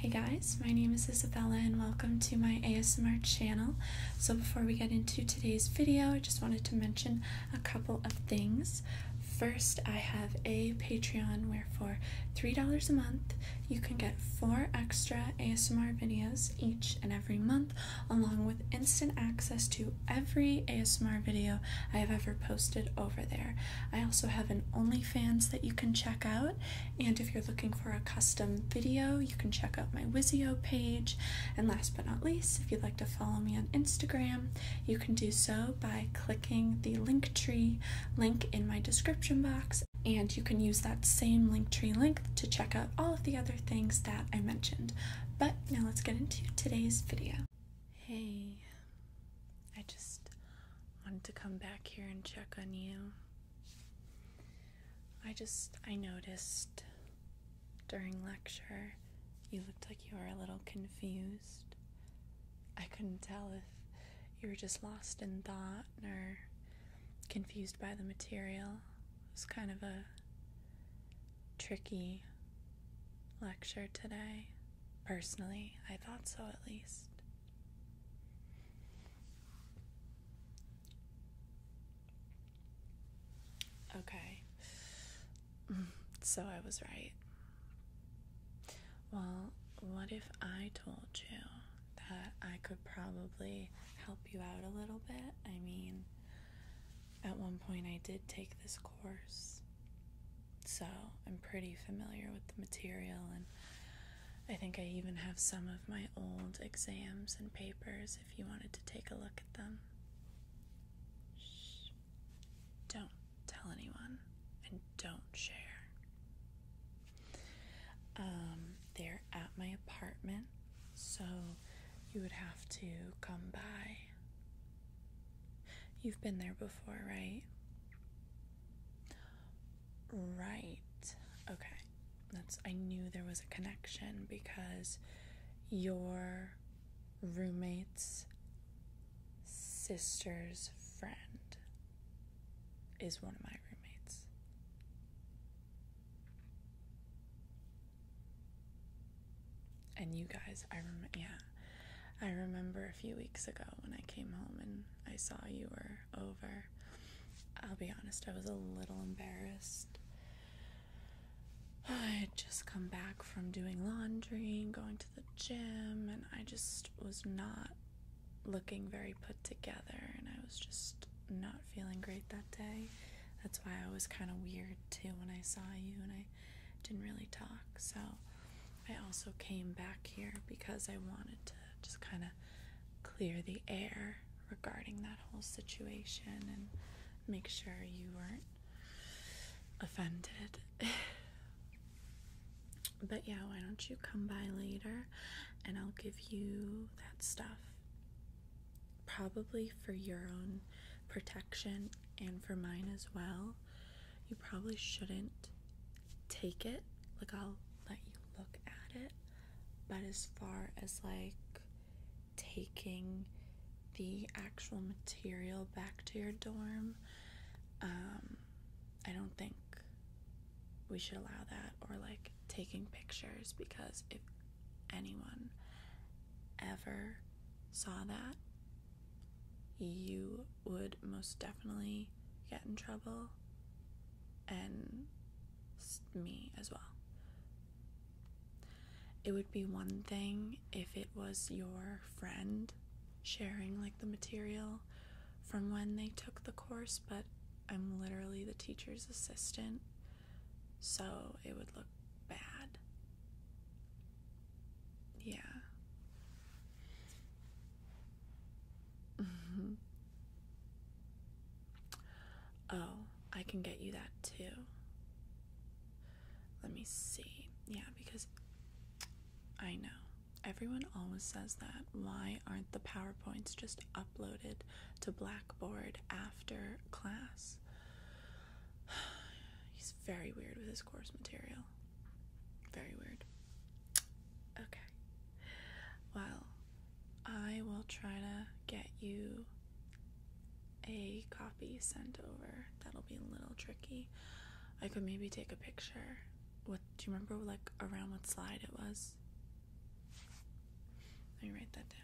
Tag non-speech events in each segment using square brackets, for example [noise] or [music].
Hey guys, my name is Isabella and welcome to my ASMR channel. So before we get into today's video, I just wanted to mention a couple of things. First, I have a Patreon where for $3 a month you can get four extra ASMR videos each and every month, along with instant access to every ASMR video I have ever posted over there. I also have an OnlyFans that you can check out, and if you're looking for a custom video, you can check out my Wisio page. And last but not least, if you'd like to follow me on Instagram, you can do so by clicking the Linktree link in my description description box, and you can use that same Linktree link to check out all of the other things that I mentioned. But now let's get into today's video. Hey, I just wanted to come back here and check on you. I just, I noticed during lecture you looked like you were a little confused. I couldn't tell if you were just lost in thought or confused by the material was kind of a tricky lecture today. Personally, I thought so at least. Okay, so I was right. Well, what if I told you that I could probably help you out a little bit? I mean, at one point, I did take this course, so I'm pretty familiar with the material, and I think I even have some of my old exams and papers if you wanted to take a look at them. Shh. Don't tell anyone, and don't share. Um, they're at my apartment, so you would have to come by You've been there before, right? Right. Okay. That's I knew there was a connection because your roommate's sister's friend is one of my roommates. And you guys, I remember, yeah. I remember a few weeks ago when I came home and I saw you were over. I'll be honest, I was a little embarrassed. I had just come back from doing laundry and going to the gym, and I just was not looking very put together, and I was just not feeling great that day. That's why I was kind of weird too when I saw you and I didn't really talk. So I also came back here because I wanted to just kind of clear the air regarding that whole situation and make sure you weren't offended. [sighs] but yeah, why don't you come by later and I'll give you that stuff. Probably for your own protection and for mine as well. You probably shouldn't take it. Like, I'll let you look at it. But as far as like taking the actual material back to your dorm, um, I don't think we should allow that or like taking pictures because if anyone ever saw that, you would most definitely get in trouble and me as well. It would be one thing if it was your friend sharing like the material from when they took the course, but I'm literally the teacher's assistant, so it would look bad. Yeah. Mm-hmm. Oh, I can get you that too. Let me see. Yeah, because I know. Everyone always says that. Why aren't the PowerPoints just uploaded to Blackboard after class? [sighs] He's very weird with his course material. Very weird. Okay. Well, I will try to get you a copy sent over. That'll be a little tricky. I could maybe take a picture. What do you remember like around what slide it was? Let me write that down.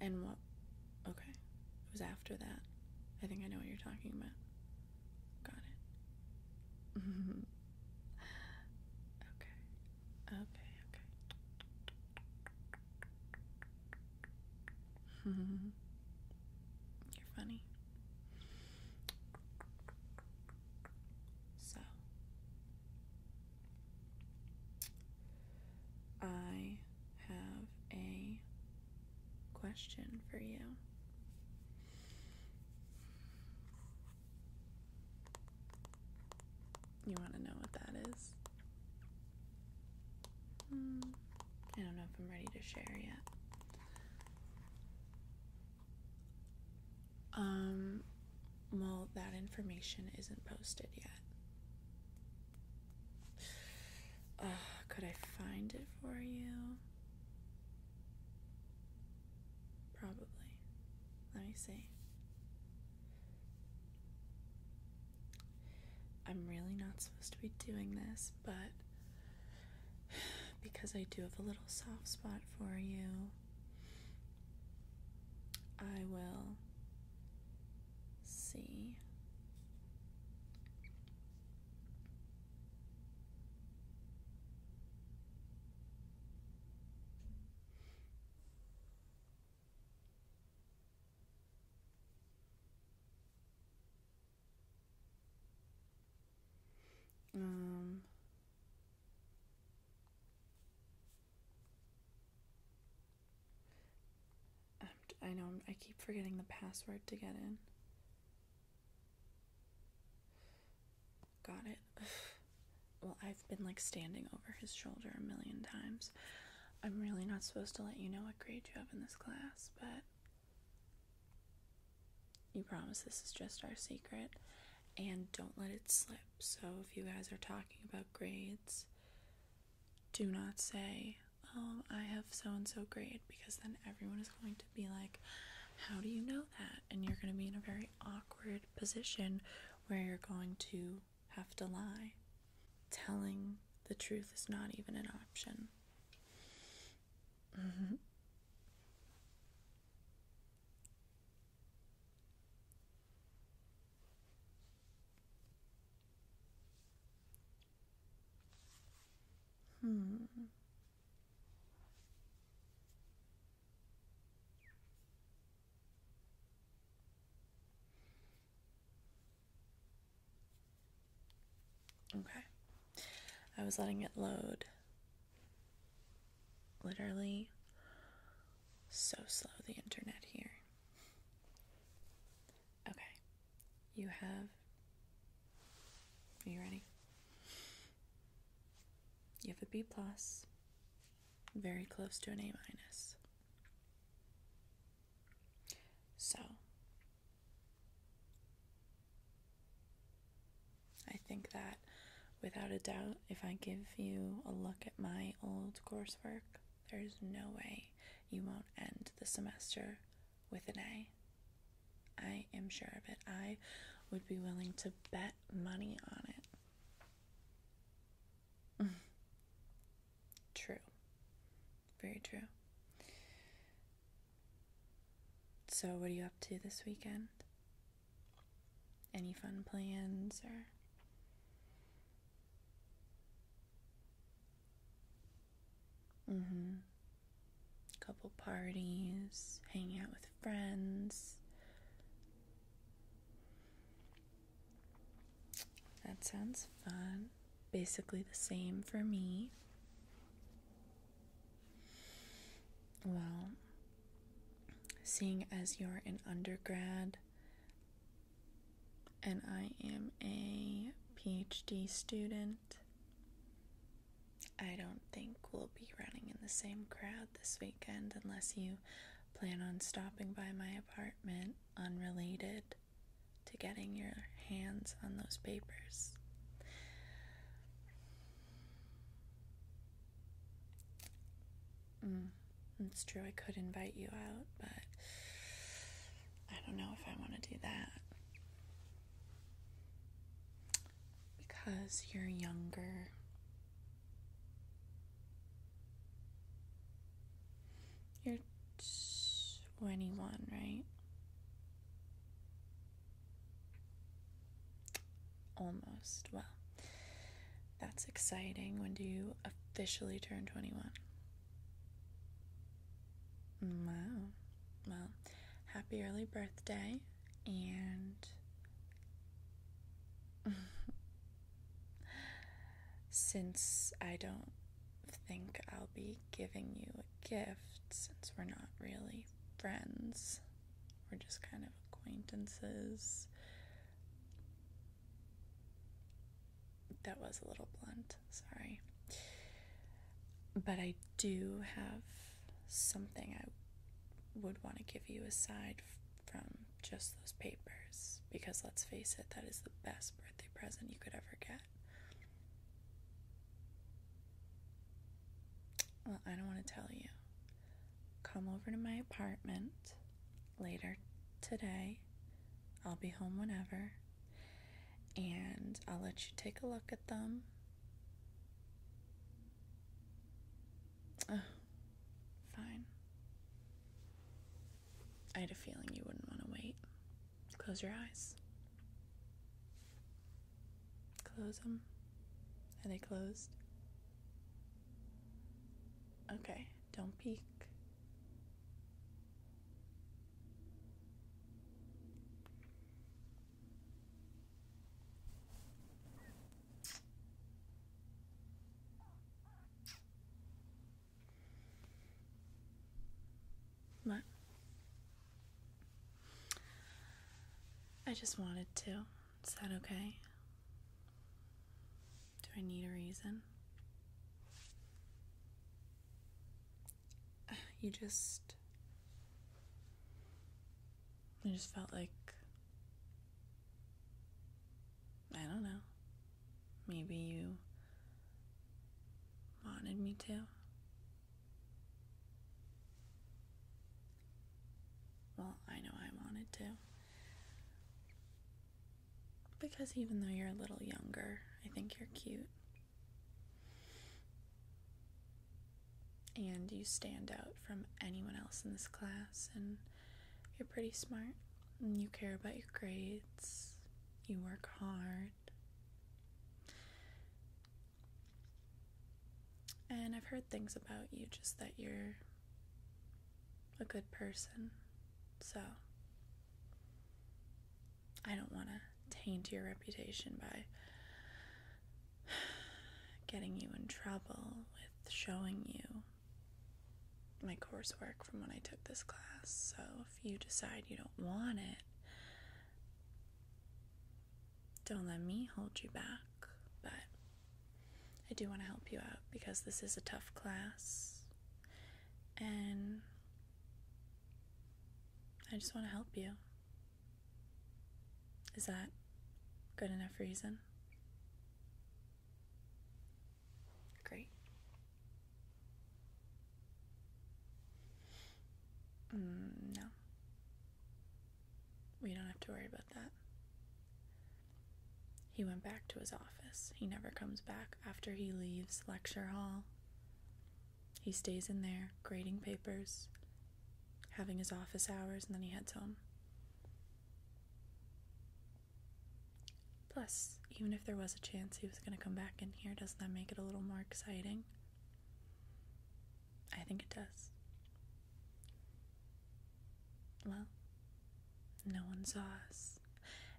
And what? Okay. It was after that. I think I know what you're talking about. Got it. [laughs] okay. Okay, okay. [laughs] question for you. You want to know what that is? Hmm, I don't know if I'm ready to share yet. Um, well, that information isn't posted yet. Uh, could I find it for you? Probably. Let me I'm really not supposed to be doing this, but [sighs] because I do have a little soft spot for you, I will see. Um, I know I keep forgetting the password to get in. Got it. [sighs] Well, I've been like standing over his shoulder a million times. I'm really not supposed to let you know what grade you have in this class, but you promise this is just our secret and don't let it slip. So if you guys are talking about grades, do not say, Oh, I have so and so grade, because then everyone is going to be like, How do you know that? And you're going to be in a very awkward position where you're going to have to lie. Telling the truth is not even an option. Mm-hmm. Okay. I was letting it load. Literally so slow the internet here. Okay. You have. Are you ready? You have a B plus, very close to an A minus. So, I think that without a doubt, if I give you a look at my old coursework, there's no way you won't end the semester with an A. I am sure of it. I would be willing to bet money on it. [laughs] true. Very true. So, what are you up to this weekend? Any fun plans or? Mm hmm. Couple parties, hanging out with friends. That sounds fun. Basically, the same for me. Well, seeing as you're an undergrad and I am a PhD student, I don't think we'll be running in the same crowd this weekend unless you plan on stopping by my apartment unrelated to getting your hands on those papers. Mm, it's true, I could invite you out, but I don't know if I want to do that. Because you're younger. You're 21, right? Almost. Well, that's exciting. When do you officially turn 21? Wow. Well, happy early birthday and [laughs] since I don't think I'll be giving you a gift since we're not really friends, we're just kind of acquaintances. That was a little blunt, sorry. But I do have something I would want to give you aside from just those papers because let's face it, that is the best birthday present you could ever get. Well, I don't want to tell you. Come over to my apartment later today. I'll be home whenever. And I'll let you take a look at them. Oh, fine. I had a feeling you wouldn't want to wait. Close your eyes. Close them. Are they closed? Okay, don't peek. What? I just wanted to. Is that okay? Do I need a reason? [sighs] You just. I just felt like. I don't know. Maybe you wanted me to. Well, I know I wanted to. Because even though you're a little younger, I think you're cute. And you stand out from anyone else in this class, and you're pretty smart. And you care about your grades, you work hard. And I've heard things about you, just that you're a good person. So, I don't want to taint your reputation by [sighs] getting you in trouble with showing you my coursework from when I took this class. So if you decide you don't want it, don't let me hold you back. But I do want to help you out because this is a tough class. And I just want to help you. Is that good enough reason? Great. Mm, no. We don't have to worry about that. He went back to his office. He never comes back after he leaves lecture hall. He stays in there, grading papers, having his office hours, and then he heads home. Plus, even if there was a chance he was going to come back in here, doesn't that make it a little more exciting? I think it does. Well, no one saw us.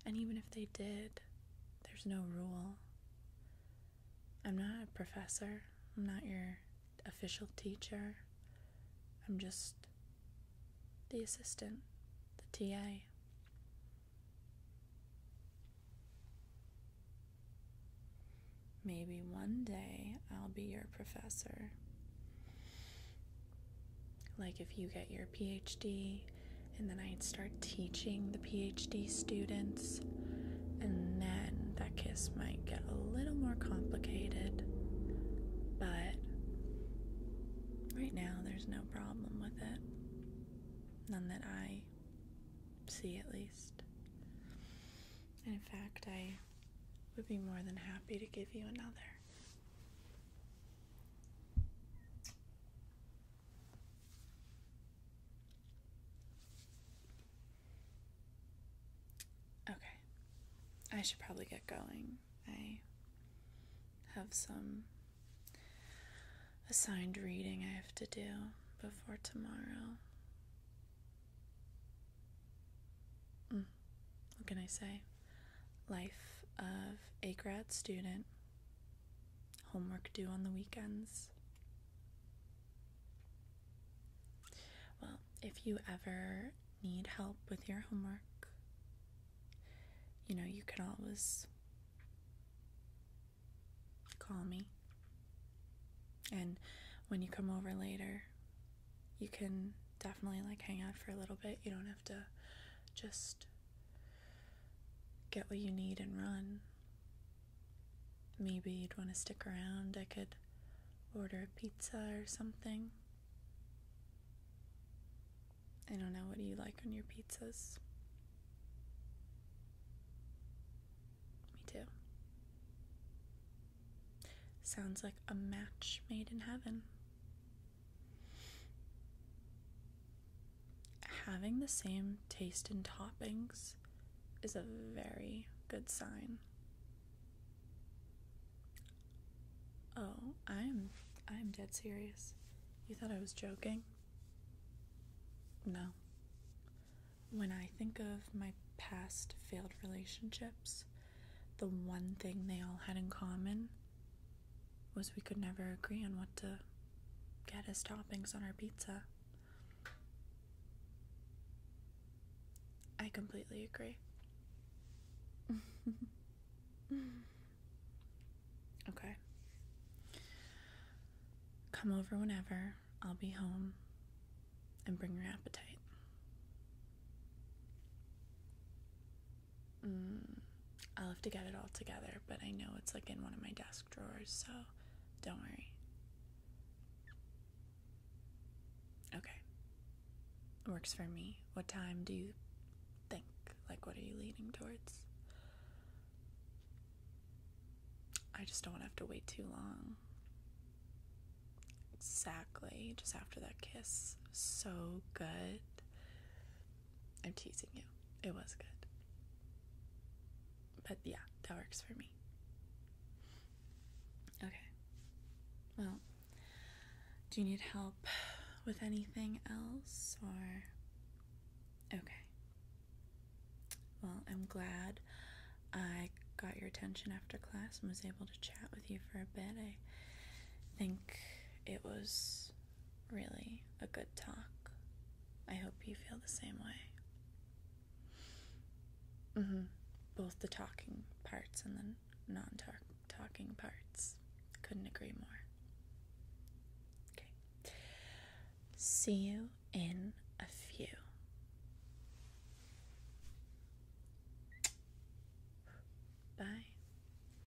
And even if they did, there's no rule. I'm not a professor, I'm not your official teacher. I'm just the assistant, the TA. Maybe one day I'll be your professor. Like if you get your PhD, and then I'd start teaching the PhD students, and then that kiss might get a little more complicated. But right now, there's no problem with it. None that I see, at least. And in fact, I would be more than happy to give you another. Okay, I should probably get going. I have some assigned reading I have to do before tomorrow. Mm. What can I say? Life of a grad student, homework due on the weekends. Well, if you ever need help with your homework, you know, you can always call me. And when you come over later, you can definitely like hang out for a little bit. You don't have to just get what you need and run. Maybe you'd want to stick around. I could order a pizza or something. I don't know. What do you like on your pizzas? Me too. Sounds like a match made in heaven. Having the same taste in toppings is a very good sign. Oh, I'm I'm dead serious. You thought I was joking? No. When I think of my past failed relationships, the one thing they all had in common was we could never agree on what to get as toppings on our pizza. I completely agree. [laughs] okay. Come over whenever. I'll be home. And bring your appetite. Mm, I'll have to get it all together, but I know it's like in one of my desk drawers, so don't worry. Okay. Works for me. What time do you think? Like, what are you leaning towards? I just don't want to have to wait too long. Exactly, just after that kiss. So good. I'm teasing you. It was good. But yeah, that works for me. Okay. Well, do you need help with anything else or. Okay. Well, I'm glad I got your attention after class and was able to chat with you for a bit. I think it was really a good talk. I hope you feel the same way. Mm-hmm. Both the talking parts and the non talking parts. Couldn't agree more. Okay. See you in Bye.